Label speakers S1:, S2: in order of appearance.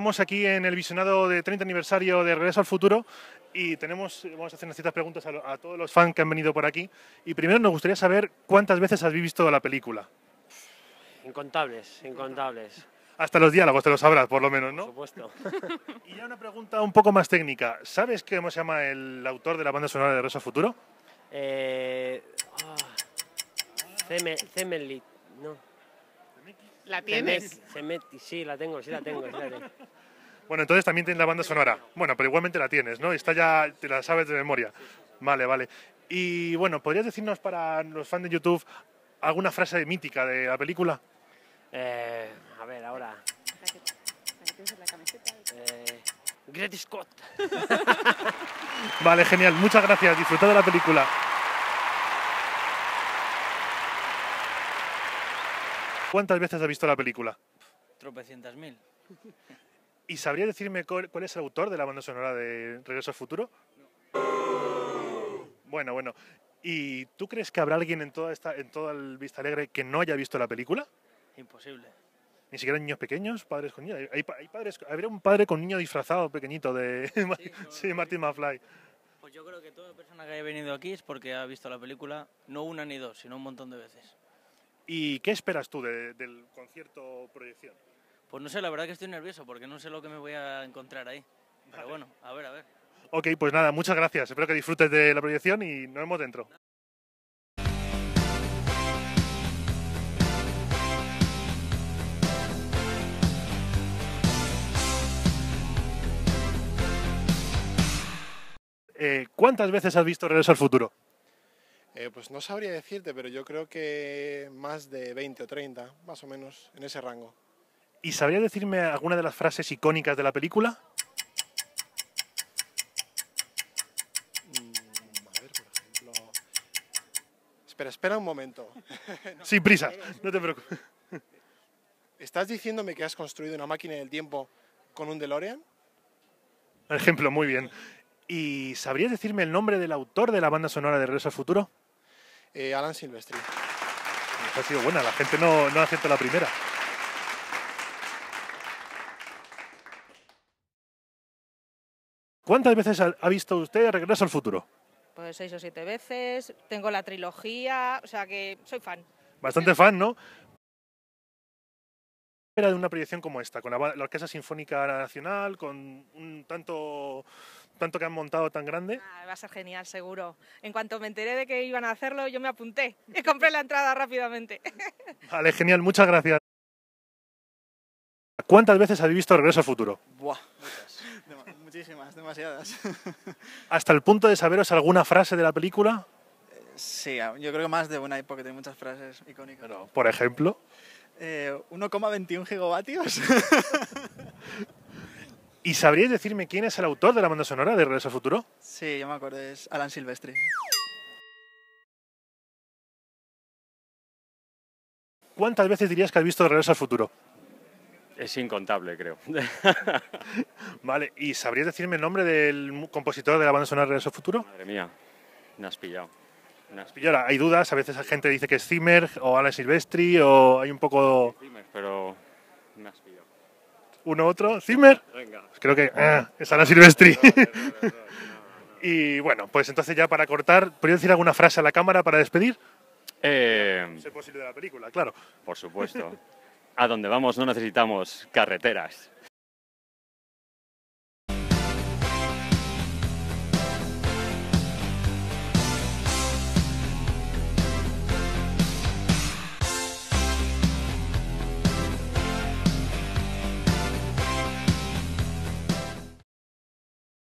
S1: Estamos aquí en el visionado de 30 aniversario de Regreso al Futuro y tenemos, vamos a hacer unas ciertas preguntas a, lo- a todos los fans que han venido por aquí. Y primero nos gustaría saber cuántas veces habéis visto la película.
S2: Incontables, incontables,
S1: Hasta los diálogos te lo sabrás, por lo menos,
S2: por
S1: ¿no?
S2: supuesto.
S1: Y ya una pregunta un poco más técnica. ¿Sabes cómo se llama el autor de la banda sonora de Regreso al Futuro?
S2: Eh, ah, Ceme- Cemelit, no.
S3: ¿La tienes?
S2: Cemet- Cemet- sí, la tengo, sí la tengo, sí la tengo.
S1: Bueno, entonces también tienes la banda sonora. Bueno, pero igualmente la tienes, ¿no? Esta ya te la sabes de memoria. Vale, vale. Y bueno, ¿podrías decirnos para los fans de YouTube alguna frase mítica de la película?
S2: Eh, a ver, ahora. Eh, Great Scott.
S1: Vale, genial. Muchas gracias. Disfrutad de la película. ¿Cuántas veces has visto la película?
S4: Tropecientas mil.
S1: ¿Y sabría decirme cuál cuál es el autor de la banda sonora de Regreso al Futuro? Bueno, bueno. ¿Y tú crees que habrá alguien en toda esta, en todo el Vista Alegre que no haya visto la película?
S4: Imposible.
S1: Ni siquiera niños pequeños, padres con niños. Hay, hay padres, habría un padre con niño disfrazado pequeñito de sí, Martin McFly.
S4: Pues yo creo que toda persona que haya venido aquí es porque ha visto la película no una ni dos, sino un montón de veces.
S1: ¿Y qué esperas tú de- del concierto proyección?
S4: Pues no sé, la verdad que estoy nervioso porque no sé lo que me voy a encontrar ahí. Pero bueno, a ver, a ver.
S1: Ok, pues nada, muchas gracias. Espero que disfrutes de la proyección y nos vemos dentro. Eh, ¿Cuántas veces has visto Regreso al Futuro?
S5: Eh, pues no sabría decirte, pero yo creo que más de 20 o 30, más o menos, en ese rango.
S1: ¿Y sabrías decirme alguna de las frases icónicas de la película?
S5: Mm, a ver, por ejemplo... Espera, espera un momento.
S1: Sin prisa, no te preocupes.
S5: ¿Estás diciéndome que has construido una máquina del tiempo con un DeLorean?
S1: Ejemplo, muy bien. ¿Y sabrías decirme el nombre del autor de la banda sonora de Regreso al Futuro?
S5: Eh, Alan Silvestri.
S1: Ha sido buena, la gente no, no acierta la primera. ¿Cuántas veces ha visto usted Regreso al Futuro?
S3: Pues seis o siete veces. Tengo la trilogía, o sea que soy fan.
S1: Bastante fan, ¿no? Era de una proyección como esta, con la, Orquesta Sinfónica Nacional, con un tanto, tanto que han montado tan grande.
S3: Ah, va a ser genial, seguro. En cuanto me enteré de que iban a hacerlo, yo me apunté y compré la entrada rápidamente.
S1: Vale, genial, muchas gracias. ¿Cuántas veces habéis visto Regreso al Futuro?
S6: Buah. Muchísimas, demasiadas.
S1: Hasta el punto de saberos alguna frase de la película.
S6: Sí, yo creo que más de una porque tiene muchas frases icónicas.
S1: Por ejemplo.
S6: Eh, 1,21 gigavatios.
S1: ¿Y sabríais decirme quién es el autor de la banda sonora de Regreso al Futuro?
S6: sí, yo me acuerdo, es Alan Silvestri.
S1: ¿Cuántas veces dirías que has visto Regreso al Futuro?
S7: Es incontable, creo.
S1: Vale, ¿y sabrías decirme el nombre del compositor de la banda sonora de Regreso Futuro?
S7: Madre mía, me has pillado. Me has
S1: ahora, hay dudas, a veces la gente dice que es Zimmer o Alan Silvestri o hay un poco
S7: pillado, pero me has pillado.
S1: uno otro. ¿Zimmer?
S7: Venga.
S1: Pues creo que ah, es Alan Silvestri. y bueno, pues entonces ya para cortar, ¿podrías decir alguna frase a la cámara para despedir?
S7: Eh,
S1: Es posible de la película, claro.
S7: por supuesto. A donde vamos no necesitamos carreteras.